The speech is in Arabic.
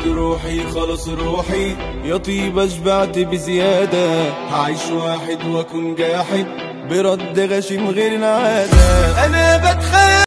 خدت روحي خلص روحي. يا طيبة شبعت بزيادة. هعيش واحد وأكون جاحد. برد غشيم غير العادة